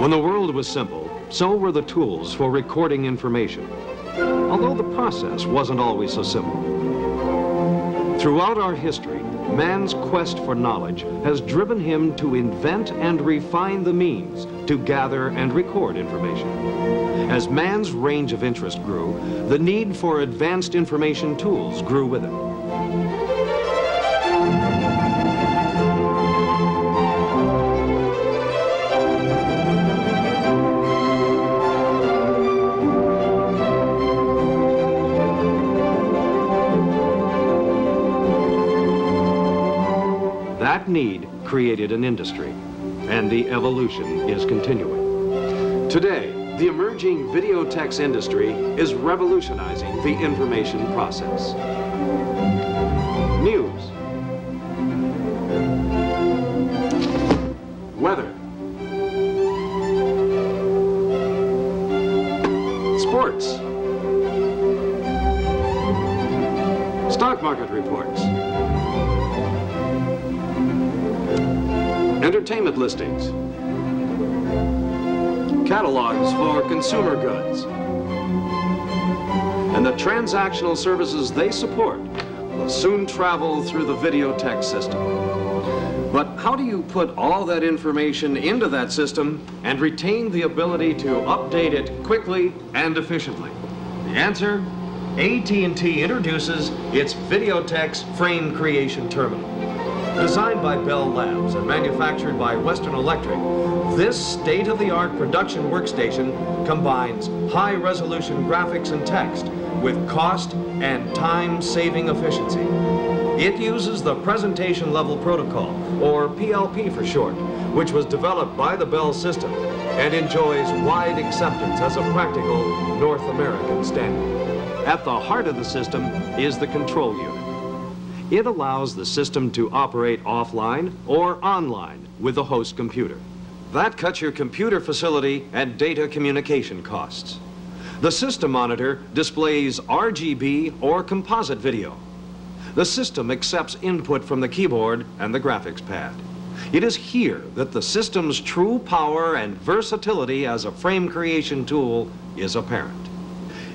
When the world was simple, so were the tools for recording information. Although the process wasn't always so simple. Throughout our history, man's quest for knowledge has driven him to invent and refine the means to gather and record information. As man's range of interest grew, the need for advanced information tools grew with it. Need created an industry, and the evolution is continuing. Today, the emerging videotex industry is revolutionizing the information process. News. Weather. Sports. Stock market reports. Entertainment listings. Catalogs for consumer goods. And the transactional services they support will soon travel through the videotex system. But how do you put all that information into that system and retain the ability to update it quickly and efficiently? The answer, AT&T introduces its Videotex Frame Creation Terminal. Designed by Bell Labs and manufactured by Western Electric, this state-of-the-art production workstation combines high-resolution graphics and text with cost and time-saving efficiency. It uses the Presentation Level Protocol, or PLP for short, which was developed by the Bell system and enjoys wide acceptance as a practical North American standard. At the heart of the system is the control unit. It allows the system to operate offline or online with the host computer. That cuts your computer facility and data communication costs. The system monitor displays RGB or composite video. The system accepts input from the keyboard and the graphics pad. It is here that the system's true power and versatility as a frame creation tool is apparent.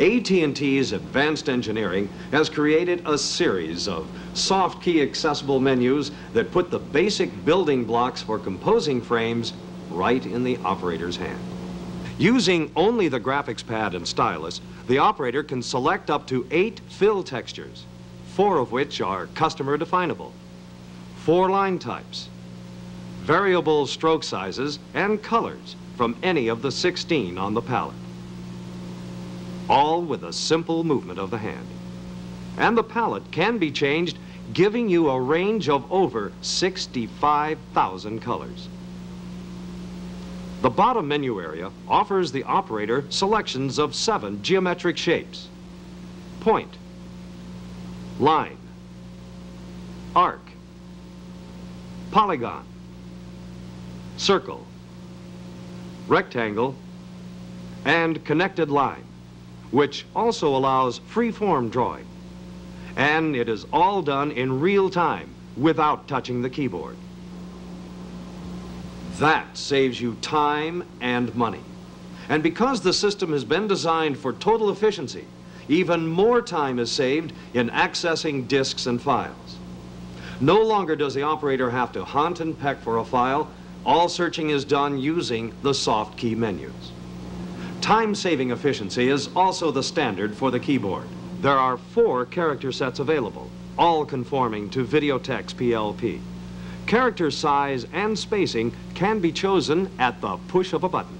AT&T's advanced engineering has created a series of soft key accessible menus that put the basic building blocks for composing frames right in the operator's hand. Using only the graphics pad and stylus, the operator can select up to eight fill textures, four of which are customer definable, four line types, variable stroke sizes, and colors from any of the 16 on the palette all with a simple movement of the hand. And the palette can be changed, giving you a range of over 65,000 colors. The bottom menu area offers the operator selections of seven geometric shapes. Point, line, arc, polygon, circle, rectangle, and connected line which also allows free-form drawing. And it is all done in real time without touching the keyboard. That saves you time and money. And because the system has been designed for total efficiency, even more time is saved in accessing disks and files. No longer does the operator have to hunt and peck for a file. All searching is done using the soft key menus. Time-saving efficiency is also the standard for the keyboard. There are four character sets available, all conforming to Videotex PLP. Character size and spacing can be chosen at the push of a button.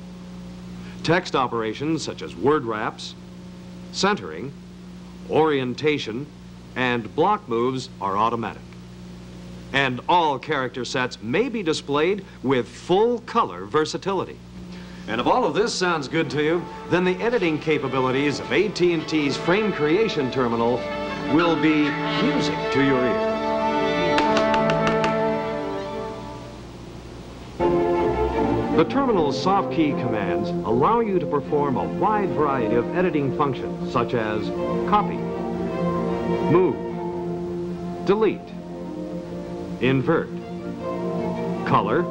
Text operations such as word wraps, centering, orientation, and block moves are automatic. And all character sets may be displayed with full color versatility. And if all of this sounds good to you, then the editing capabilities of AT&T's frame creation terminal will be music to your ears. The terminal's soft key commands allow you to perform a wide variety of editing functions, such as copy, move, delete, invert, color,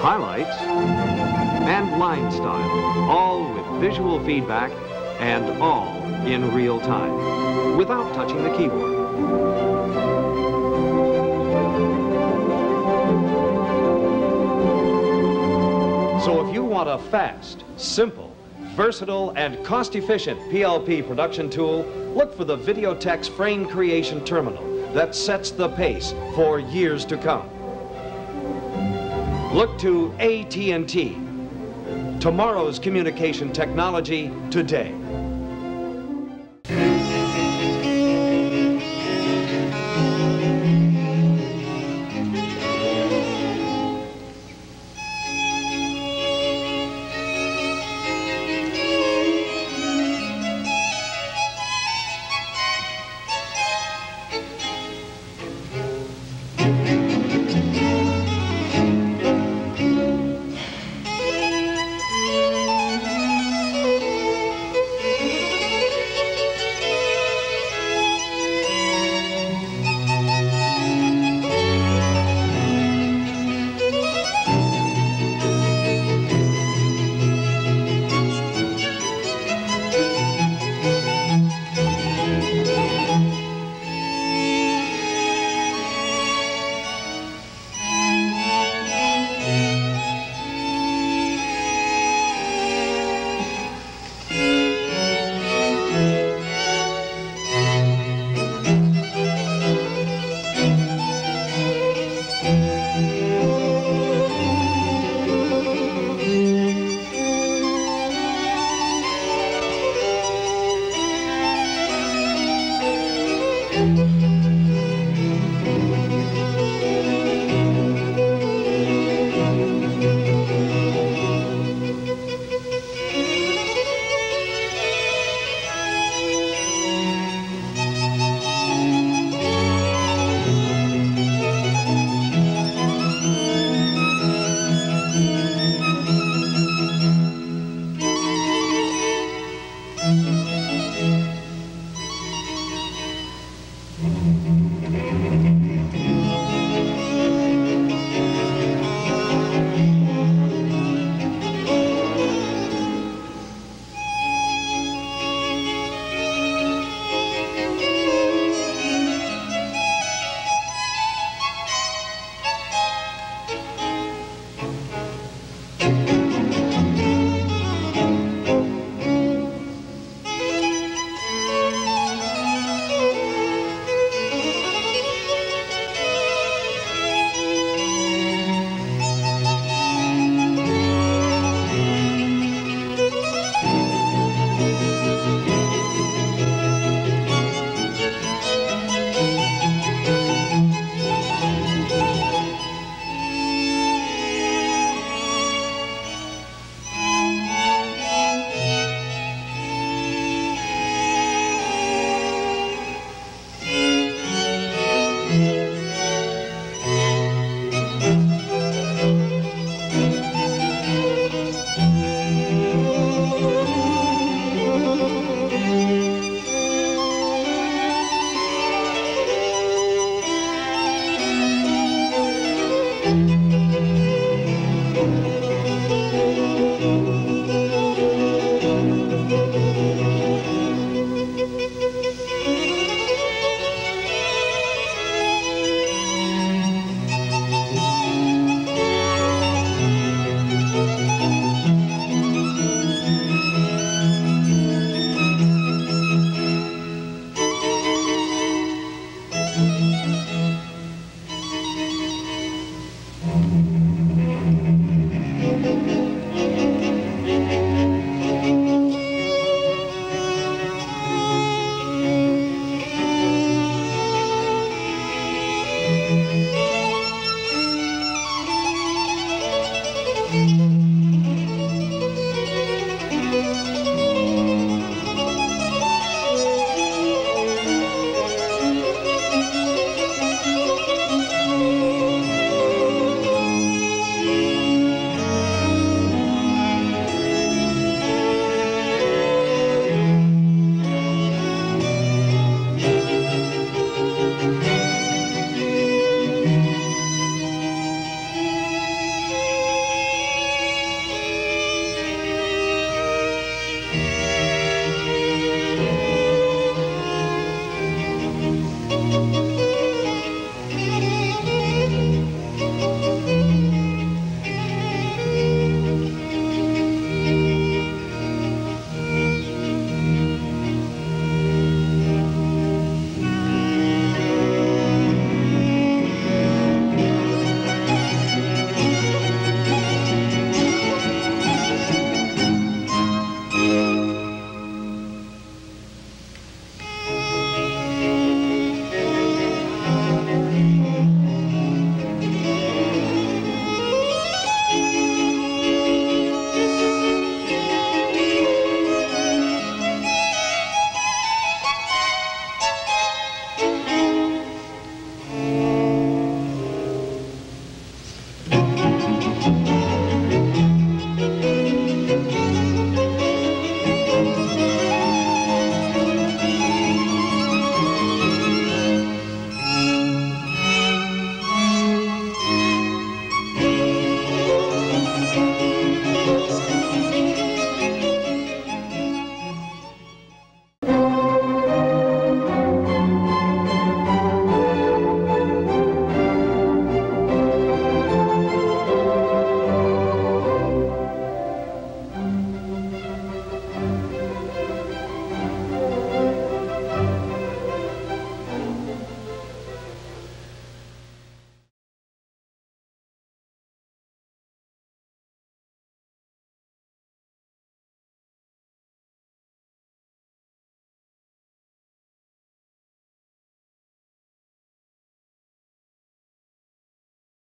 highlights, and line style, all with visual feedback and all in real time, without touching the keyboard. So if you want a fast, simple, versatile, and cost-efficient PLP production tool, look for the Videotex Frame Creation Terminal that sets the pace for years to come. Look to AT&T. Tomorrow's communication technology today.